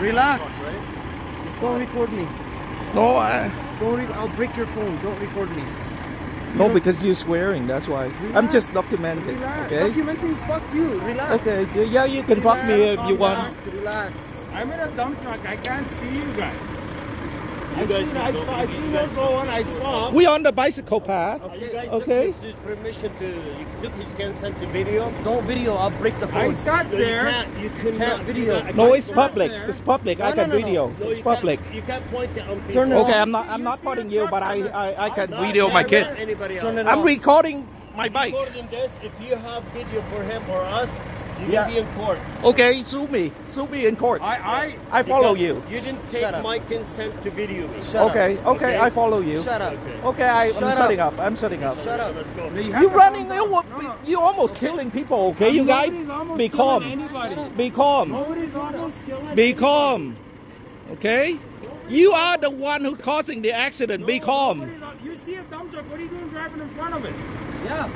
Relax. Don't record me. No, I, Don't. Re- I'll break your phone. Don't record me. no, because you're swearing. That's why. I'm just documenting. Relax. Okay. Documenting. Fuck you. Relax. Okay. Yeah, you can fuck me if you want. Relax. I'm in a dump truck. I can't see you guys. I seen, I, saw, I seen those going. I stopped. We on the bicycle path. You guys Okay. took his permission to, you took his consent to video? Don't video. I'll break the phone. I phone. sat No, you there. can't, you cannot Can't video. you No, can't- it's public. there. It's public. I can no, no, no. video. No, It's you public. Can't, you can't point it on people. Turn it Okay, off. I'm not. I'm not pointing you, but I I, I can video my kid. or Anybody else. Turn it I'm recording my bike. More this, if you have video for him or us, you Yeah. will be in court. Okay, sue me. Sue me in court. I, I, I follow you. You didn't take my consent to video me. Shut Okay, up. okay, Okay. I follow you. Shut up. Okay, I, Shut I'm up. shutting up. I'm shutting up. Shut up. Let's go. you have You to running? You, down. wa- No, no. you almost killing people. Okay, you guys, be calm. Be calm. Nobody's almost killing Be calm. Okay? You are the one who causing the accident. Be calm. on- You see a dump truck. What are you doing driving in front of it? Yeah.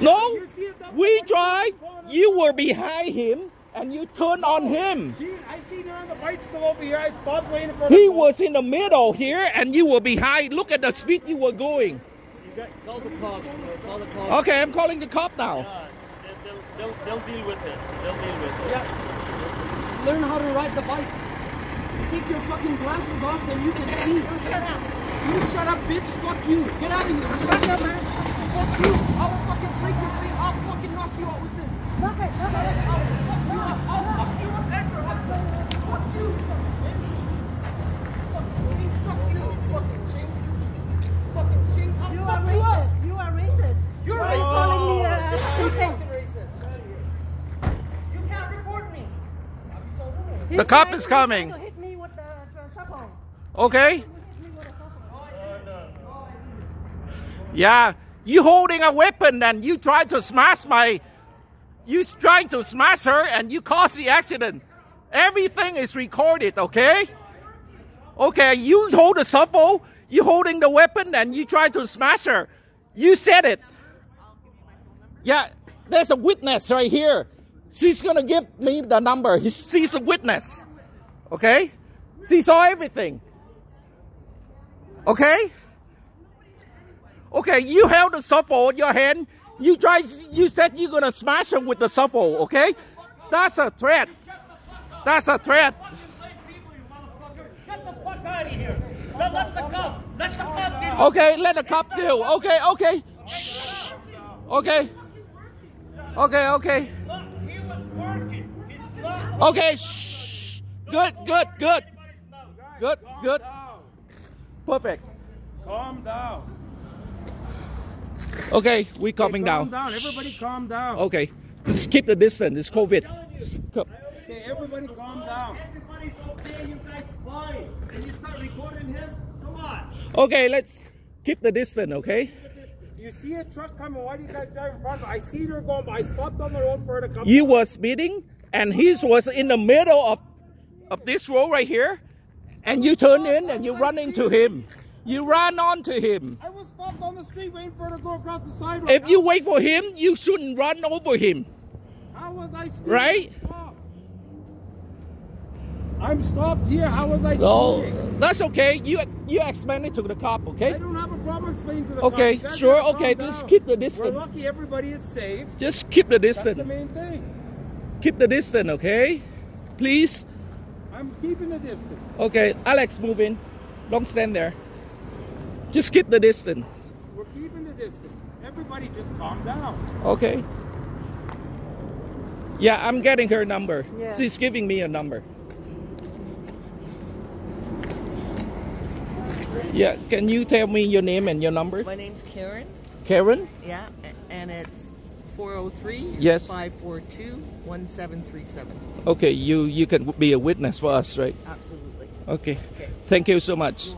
No, You see a dump we drive. What's going on? You were behind him and you turned on him. Gee, I seen her on the bicycle over here. I stopped waiting for He the was in the middle here and you were behind. Look at the speed you were going. You got, call the cops. Call the cops. Okay, I'm calling the cop now. Uh, they'll, they'll, they'll deal with it. They'll deal with it. Yeah. Learn how to ride the bike. Take your fucking glasses off, then you can see. shut up. You shut up, bitch. Fuck you. Get out of here. Fuck up, man. Fuck you. I'll fucking break He's The cop is coming. he's trying to hit me with the the. Okay? He hit me with a cell phone. Oh, yeah. You holding a weapon and you try to smash my you trying to smash her and you cause the accident. Everything is recorded, okay? Okay, you hold the cell you holding the weapon and you try to smash her. You said it. Yeah, there's a witness right here. She's gonna give me the number. He- She's a witness. Okay? She saw everything. Okay? Okay, you held the shovel in your hand. You tried, You said you're gonna smash her with the shovel. Okay, that's a threat. That's a threat. Get the fuck out of here. Let, let the cop. Let the cop deal Okay, let the cop deal. Okay, okay. Shh. Okay. Okay, okay. Okay. Shh. Good, good, good, good, good. Perfect. Calm down. Okay, we're coming Calm down. down. Everybody calm down. Okay, just keep the distance. It's COVID. Okay, everybody calm down. Everybody's okay. You guys fine. And you start recording him? Come on. Okay, let's keep the distance. Okay. You see a truck coming. Why do you guys drive in front of? I see her going, but I stopped on the road for her to come. You were speeding, and he was in the middle of of this road right here, and you turn in and you run into him. You run onto him. I was stopped on the street waiting for her to go across the sidewalk. If you wait for him, you shouldn't run over him. How was I speeding? Right? Stop. I'm stopped here. How was I speeding? that's okay. You you explain it to the cop, okay? I don't have a problem explaining to the Okay, cops. You guys sure, okay, down. just keep the distance. We're lucky everybody is safe. Just keep the distance. That's the main thing. Keep the distance, okay? Please. I'm keeping the distance. Okay, Alex, move in. Don't stand there. Just keep the distance. We're keeping the distance. Everybody just calm down. Okay. Yeah, I'm getting her number. Yeah. She's giving me a number. Yeah, can you tell me your name and your number? My name's Karen. Karen? Yeah, and it's 403 Yes. 542 1737. Okay, you you can be a witness for us, right? Absolutely. Okay. Thank you so much.